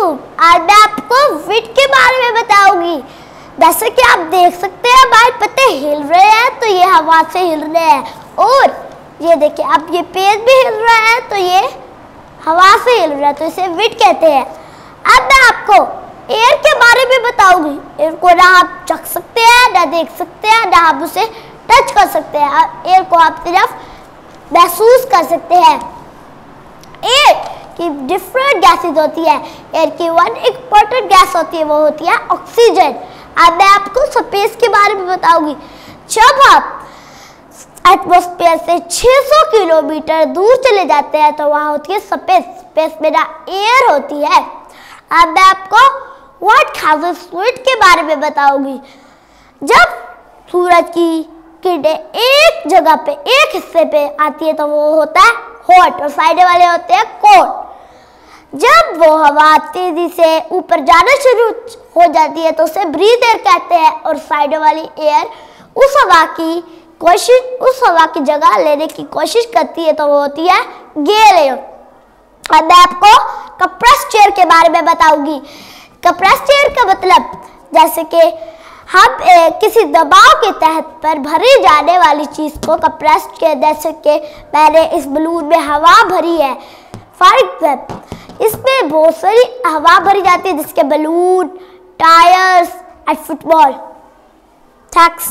वालेकुम आज मैं आपको विट के बारे में बताऊँगी। जैसे कि आप देख सकते हैं, हमारे पत्ते हिल रहे हैं तो ये हवा से हिल रहे हैं। और ये देखिए, अब ये पेड़ भी हिल रहा है तो ये हवा से हिल रहा है तो इसे विट कहते हैं। अब मैं आपको एयर के बारे में बताऊँगी। एयर को ना आप चख सकते हैं, ना देख सकते हैं, ना आप उसे टच कर सकते हैं। एयर को आप सिर्फ़ महसूस कर सकते हैं। की डिफरेंट गैसेज होती है। एयर की वन इम्पोर्टेंट गैस होती है, वो होती है ऑक्सीजन अब मैं आपको स्पेस के बारे में बताऊँगी। जब आप एटमोस्फेयर से 600 किलोमीटर दूर चले जाते हैं तो वहाँ होती है स्पेस स्पेस में ना एयर होती है। अब मैं आपको व्हाट खाजेस फ्लूइड के बारे में बताऊँगी। जब सूरज की किरणें एक जगह पे, एक हिस्से पे आती है तो वो होता है हॉट और साइड वाले होते हैं कोल्ड जब वो हवा तेज़ी से ऊपर जाना शुरू हो जाती है तो उसे ब्रीथ एयर कहते हैं और साइड वाली एयर उस हवा की कोशिश, उस हवा की जगह लेने की कोशिश करती है तो वो होती है गेल एयर अब मैं आपको कप्रेस चेयर के बारे में बताऊँगी। कप्रेस चेयर का मतलब जैसे कि हम किसी दबाव के तहत पर भरी जाने वाली चीज़ को कप्रेस चेयर जैसे कि मैंने इस बलून में हवा भरी है। फॉर एग्ज़ाम्पल इसमें बहुत सारी हवा भरी जाती है जिसके balloon tyres and football thanks